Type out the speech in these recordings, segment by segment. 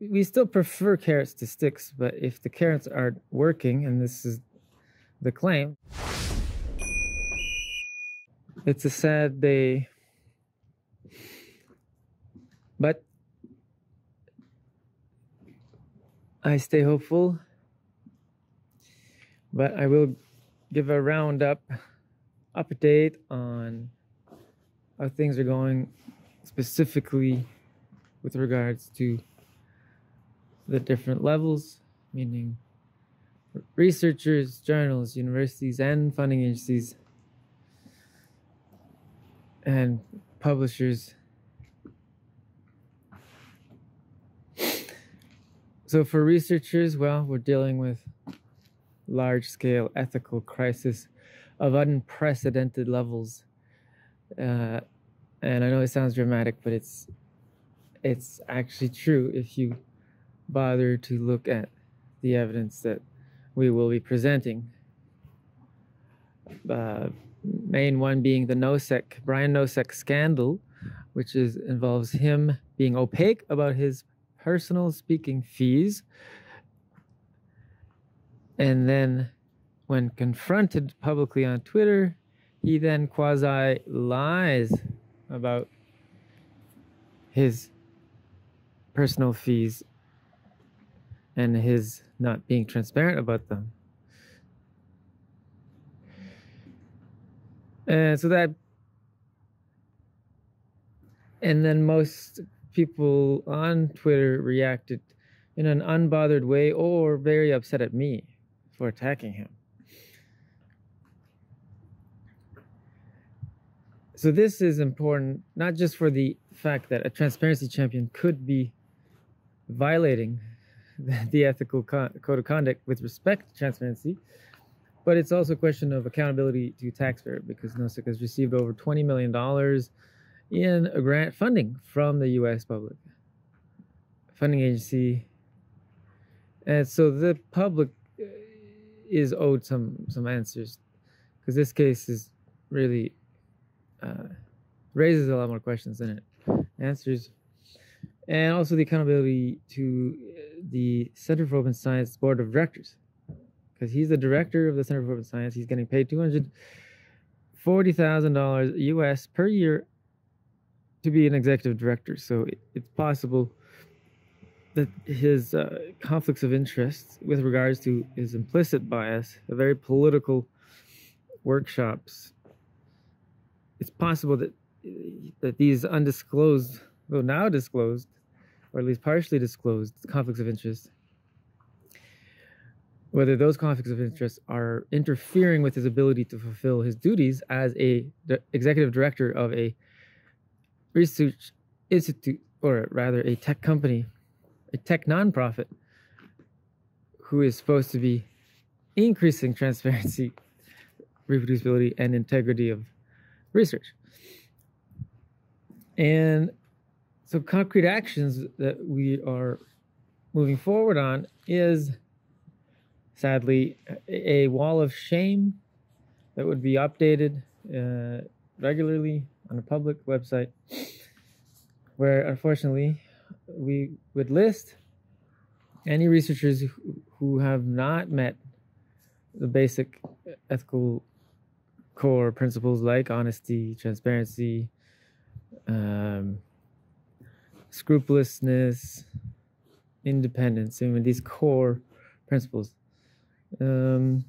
we still prefer carrots to sticks, but if the carrots aren't working, and this is the claim, it's a sad day. But I stay hopeful. But I will give a roundup update on how things are going specifically with regards to the different levels, meaning researchers, journals, universities, and funding agencies, and publishers. So, for researchers, well, we're dealing with large scale ethical crisis of unprecedented levels. Uh, and I know it sounds dramatic, but it's it's actually true if you bother to look at the evidence that we will be presenting. Uh, main one being the Nosek, Brian Nosek scandal, which is involves him being opaque about his personal speaking fees. And then when confronted publicly on Twitter, he then quasi lies about his personal fees and his not being transparent about them. And so that, and then most people on Twitter reacted in an unbothered way or very upset at me for attacking him. So this is important not just for the fact that a transparency champion could be violating the ethical code of conduct with respect to transparency, but it's also a question of accountability to taxpayer because Nosek has received over $20 million in grant funding from the U.S. public funding agency. And so the public uh, is owed some, some answers because this case is really uh, raises a lot more questions than it answers and also the accountability to uh, the Center for Open Science Board of Directors, because he's the director of the Center for Open Science. He's getting paid two hundred forty thousand dollars U.S. per year to be an executive director. So it's possible that his uh, conflicts of interest with regards to his implicit bias, a very political workshops, it's possible that that these undisclosed, though now disclosed, or at least partially disclosed conflicts of interest, whether those conflicts of interest are interfering with his ability to fulfill his duties as a executive director of a research institute, or rather a tech company, a tech nonprofit, who is supposed to be increasing transparency, reproducibility, and integrity of research. And so, concrete actions that we are moving forward on is sadly a wall of shame that would be updated uh, regularly on a public website where unfortunately we would list any researchers who have not met the basic ethical core principles like honesty, transparency, um, scrupulousness, independence. I mean, these core principles. Um,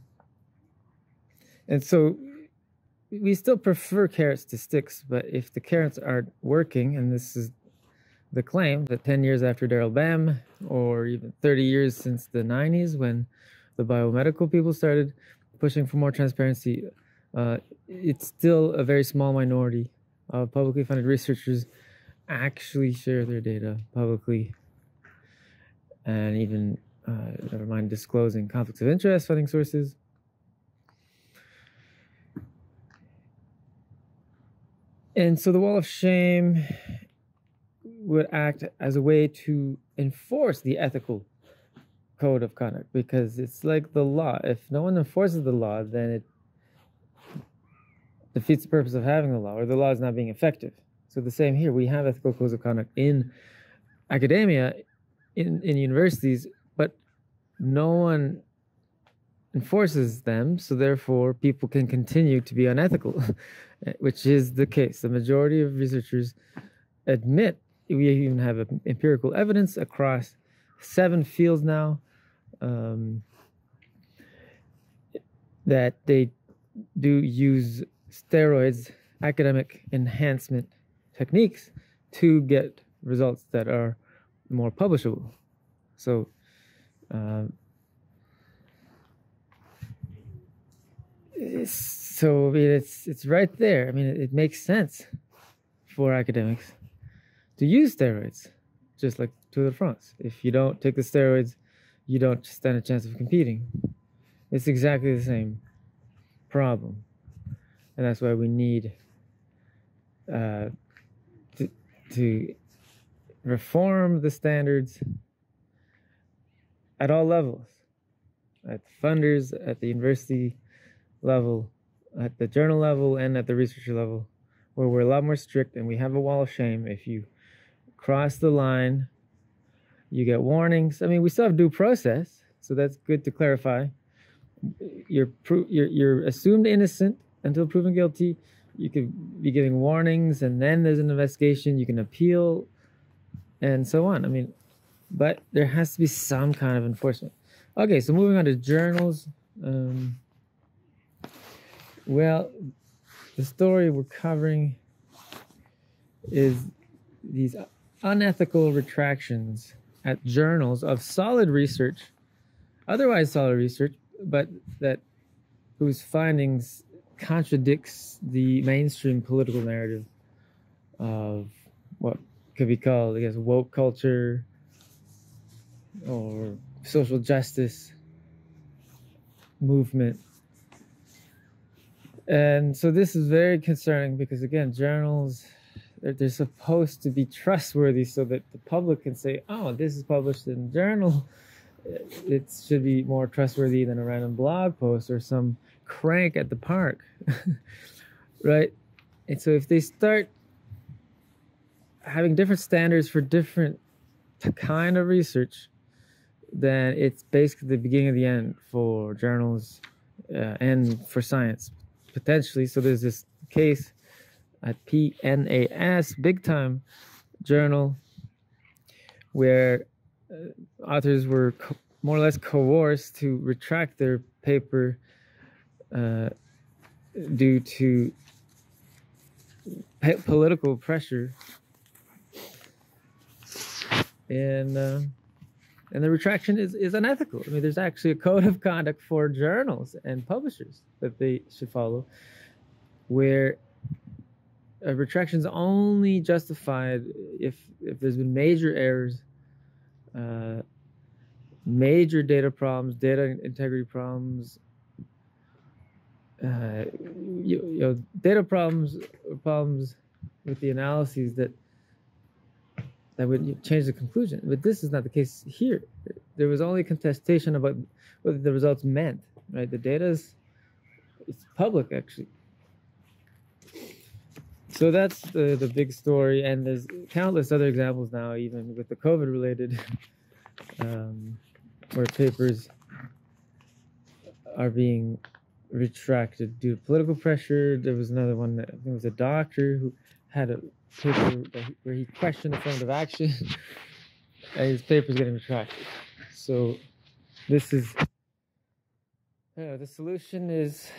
and so we still prefer carrots to sticks, but if the carrots aren't working, and this is the claim that 10 years after Daryl Bem, or even 30 years since the 90s when the biomedical people started pushing for more transparency, uh, it's still a very small minority of publicly funded researchers actually share their data publicly and even uh, never mind disclosing conflicts of interest funding sources. And so the wall of shame would act as a way to enforce the ethical code of conduct because it's like the law. If no one enforces the law then it defeats the purpose of having the law or the law is not being effective so the same here. We have ethical codes of conduct in academia in, in universities, but no one enforces them, so therefore people can continue to be unethical, which is the case. The majority of researchers admit we even have empirical evidence across seven fields now um, that they do use steroids, academic enhancement techniques to get results that are more publishable. So, uh, so it's it's right there. I mean, it, it makes sense for academics to use steroids, just like Tour de France. If you don't take the steroids, you don't stand a chance of competing. It's exactly the same problem, and that's why we need uh, to reform the standards at all levels, at funders, at the university level, at the journal level, and at the researcher level, where we're a lot more strict and we have a wall of shame if you cross the line. You get warnings. I mean, we still have due process, so that's good to clarify. You're pro- you're, you're assumed innocent until proven guilty. You could be giving warnings, and then there's an investigation. You can appeal, and so on. I mean, but there has to be some kind of enforcement. Okay, so moving on to journals. Um, well, the story we're covering is these unethical retractions at journals of solid research, otherwise solid research, but that whose findings contradicts the mainstream political narrative of what could be called, I guess, woke culture or social justice movement. And so this is very concerning because, again, journals they're, they're supposed to be trustworthy so that the public can say, oh, this is published in a journal. It should be more trustworthy than a random blog post or some crank at the park. right? And so if they start having different standards for different kind of research, then it's basically the beginning of the end for journals uh, and for science potentially. So there's this case at PNAS, big time journal, where uh, authors were co- more or less coerced to retract their paper uh, due to political pressure. And uh, and the retraction is, is unethical. I mean, there's actually a code of conduct for journals and publishers that they should follow, where a retraction is only justified if if there's been major errors, uh, major data problems, data integrity problems, uh, you, you, know, data problems problems with the analyses that that would change the conclusion. But this is not the case here. There was only contestation about what the results meant. Right, the data is it's public actually so that's the the big story, and there's countless other examples now, even with the COVID related, um, where papers are being retracted due to political pressure. There was another one that I think was a doctor who had a paper where he questioned affirmative action, and his paper's getting retracted. So this is uh, the solution is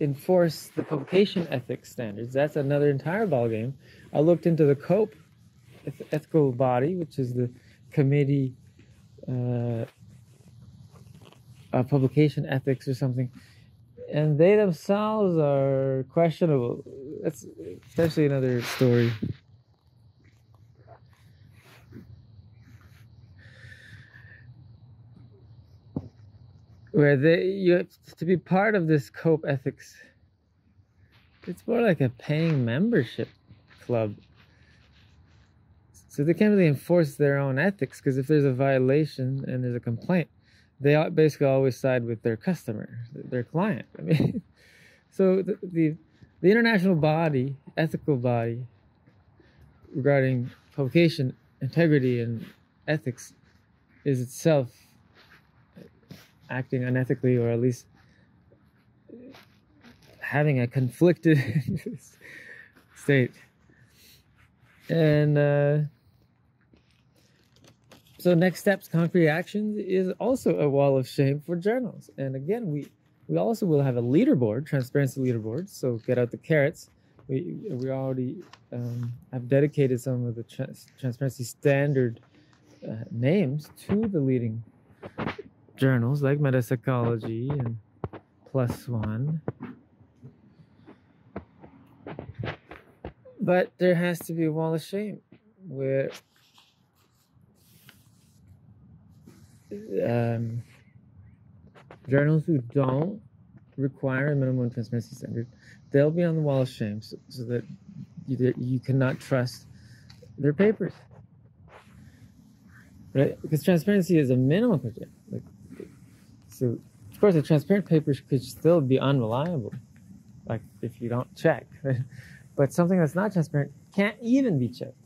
enforce the publication ethics standards. That's another entire ballgame. I looked into the COPE ethical body, which is the Committee uh, of Publication Ethics or something, and they themselves are questionable. That's essentially another story. where they you have to be part of this cope ethics it's more like a paying membership club so they can't really enforce their own ethics because if there's a violation and there's a complaint they basically always side with their customer their client i mean so the, the, the international body ethical body regarding publication integrity and ethics is itself acting unethically or at least having a conflicted state. And uh, so, next steps, concrete actions is also a wall of shame for journals. And again, we we also will have a leaderboard, transparency leaderboard. So get out the carrots. We we already um, have dedicated some of the trans- transparency standard uh, names to the leading journals like Metapsychology and One. But there has to be a wall of shame where um, journals who don't require a minimum transparency standard, they'll be on the wall of shame so, so that you, you cannot trust their papers. Right? Because transparency is a minimum. Like, so, of course, a transparent paper could still be unreliable, like if you don't check. But something that's not transparent can't even be checked.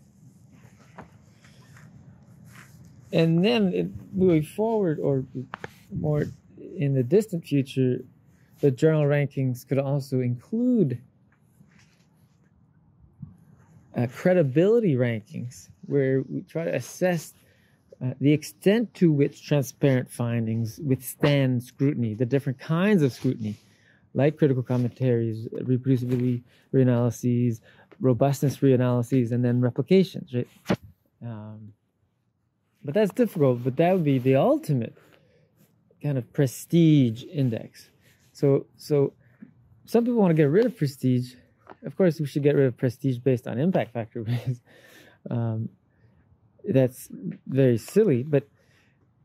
And then it, moving forward, or more in the distant future, the journal rankings could also include uh, credibility rankings, where we try to assess uh, the extent to which transparent findings withstand scrutiny, the different kinds of scrutiny like critical commentaries, reproducibility reanalyses, robustness reanalyses, and then replications, right? Um, but that's difficult, but that would be the ultimate kind of prestige index. So, so some people want to get rid of prestige. Of course, we should get rid of prestige based on impact factor um, that's very silly. But,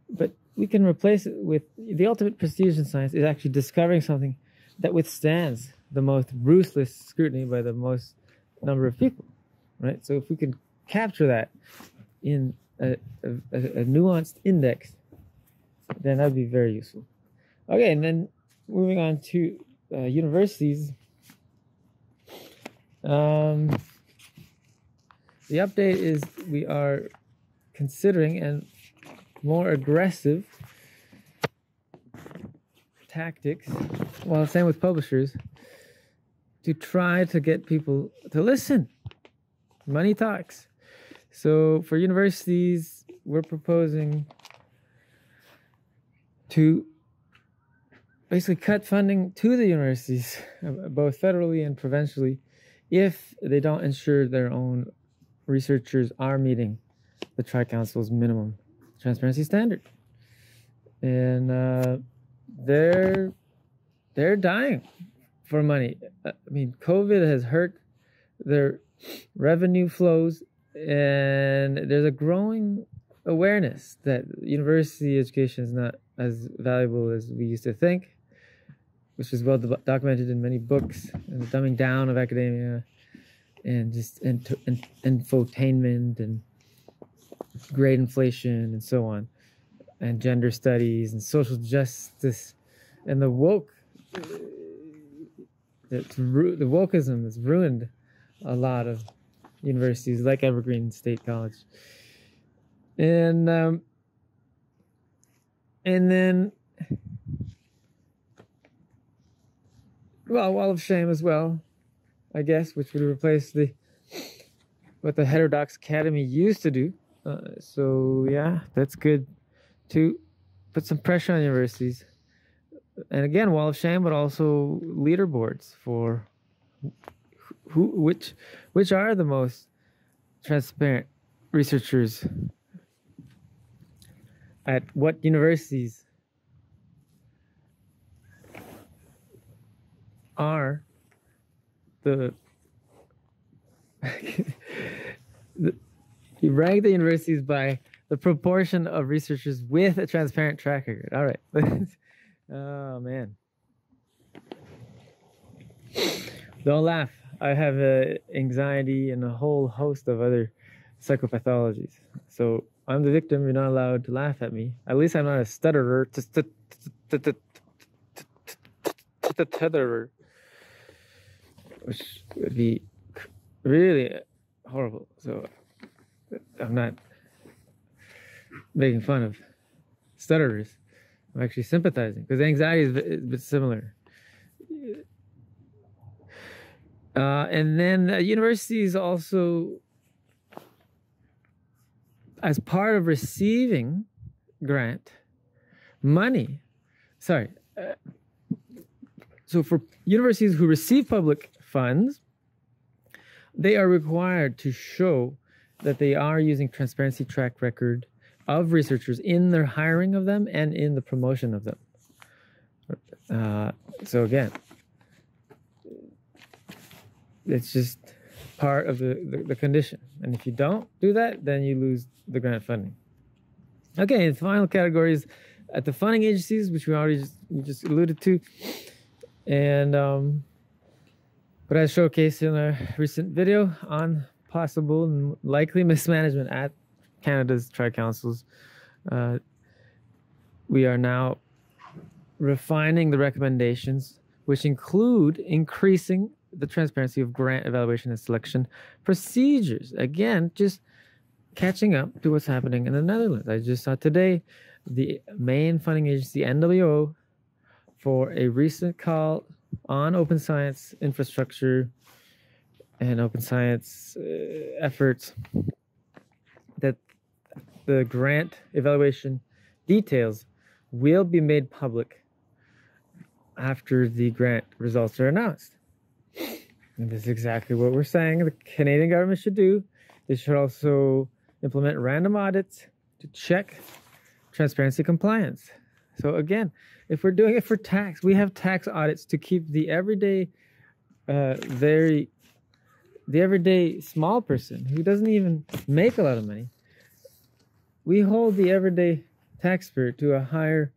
but we can replace it with the ultimate prestige in science is actually discovering something that withstands the most ruthless scrutiny by the most number of people, right? So if we can capture that in a, a, a nuanced index, then that'd be very useful. Okay, and then moving on to uh, universities. Um, the update is we are considering and more aggressive tactics, well, same with publishers, to try to get people to listen. Money talks. So for universities, we're proposing to basically cut funding to the universities, both federally and provincially, if they don't ensure their own researchers are meeting the Tri Council's minimum transparency standard. And uh, they're they're dying for money. I mean, COVID has hurt their revenue flows, and there's a growing awareness that university education is not as valuable as we used to think, which is well documented in many books and the dumbing down of academia and just ent- ent- infotainment and grade inflation and so on and gender studies and social justice and the woke uh, it's the wokeism has ruined a lot of universities like Evergreen State College and um, and then well wall of shame as well I guess which would replace the what the heterodox academy used to do uh, so yeah that's good to put some pressure on universities. And again, wall of shame, but also leaderboards for who, which, which are the most transparent researchers at what universities are the, the you rank the universities by the proportion of researchers with a transparent track record. All right. oh man. Don't laugh. I have uh, anxiety and a whole host of other psychopathologies. So I'm the victim. You're not allowed to laugh at me. At least I'm not a stutterer. Stutterer, which would be really horrible. So I'm not making fun of stutterers. I'm actually sympathizing because anxiety is bit similar. Uh, and then uh, universities also, as part of receiving grant money, sorry, uh, so for universities who receive public funds, they are required to show that they are using transparency track record of researchers in their hiring of them and in the promotion of them. Uh, so again, it's just part of the, the, the, condition. And if you don't do that, then you lose the grant funding. Okay, the final categories at the funding agencies, which we already just, just alluded to. And um, but as showcased in a recent video on possible and likely mismanagement at Canada's Tri Councils, uh, we are now refining the recommendations, which include increasing the transparency of grant evaluation and selection procedures. Again, just catching up to what's happening in the Netherlands. I just saw today the main funding agency, NWO, for a recent call on open science infrastructure and open science uh, efforts that the grant evaluation details will be made public after the grant results are announced. And this is exactly what we're saying the Canadian government should do. They should also implement random audits to check transparency compliance. So again, if we're doing it for tax, we have tax audits to keep the everyday, uh, very, the everyday small person who doesn't even make a lot of money. We hold the everyday taxpayer to a higher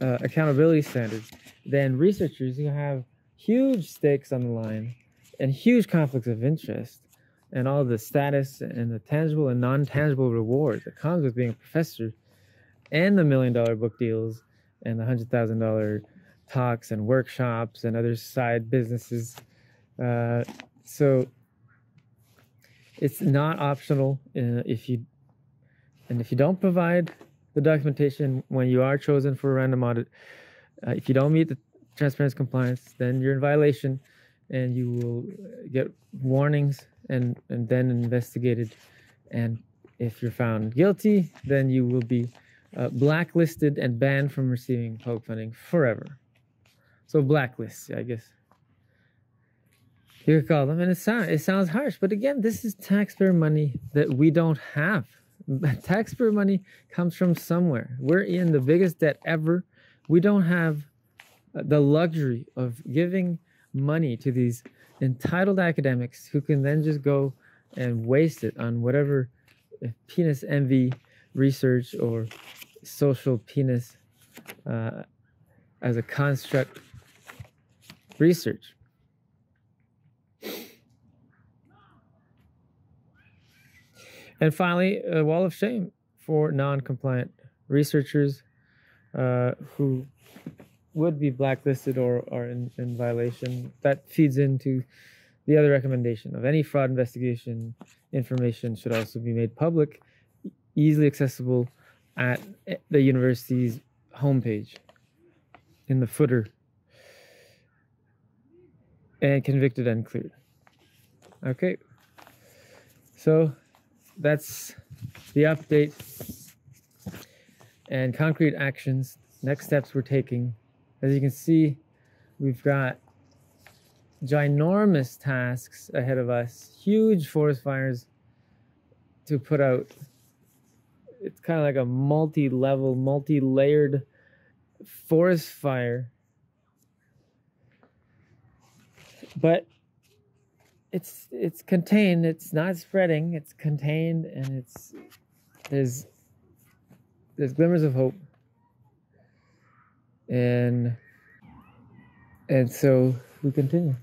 uh, accountability standard than researchers who have huge stakes on the line and huge conflicts of interest and all the status and the tangible and non-tangible rewards that comes with being a professor and the million dollar book deals and the hundred thousand dollar talks and workshops and other side businesses. Uh, so it's not optional uh, if you and if you don't provide the documentation when you are chosen for a random audit, uh, if you don't meet the transparency compliance, then you're in violation, and you will get warnings and and then investigated, and if you're found guilty, then you will be uh, blacklisted and banned from receiving public funding forever. So blacklist, I guess. You call them, and it sounds it sounds harsh, but again, this is taxpayer money that we don't have. taxpayer money comes from somewhere. We're in the biggest debt ever. We don't have the luxury of giving money to these entitled academics who can then just go and waste it on whatever penis envy research or social penis uh, as a construct research. And finally, a wall of shame for non compliant researchers uh, who would be blacklisted or are in, in violation. That feeds into the other recommendation of any fraud investigation information should also be made public, easily accessible at the university's homepage in the footer and convicted and cleared. Okay, so that's the update and concrete actions. Next steps we're taking. As you can see, we've got ginormous tasks ahead of us, huge forest fires to put out it's kind of like a multi-level, multi-layered forest fire. But it's it's contained, it's not spreading, it's contained and it's there's there's glimmers of hope. And and so we continue.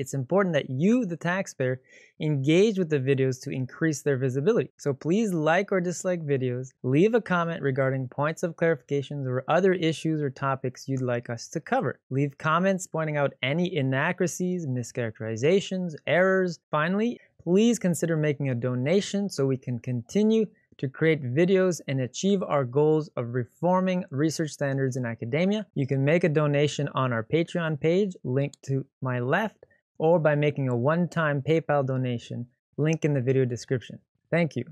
it's important that you, the taxpayer, engage with the videos to increase their visibility. So please like or dislike videos, leave a comment regarding points of clarifications or other issues or topics you'd like us to cover. Leave comments pointing out any inaccuracies, mischaracterizations, errors. Finally, please consider making a donation so we can continue to create videos and achieve our goals of reforming research standards in academia. You can make a donation on our Patreon page, linked to my left, or by making a one time PayPal donation, link in the video description. Thank you.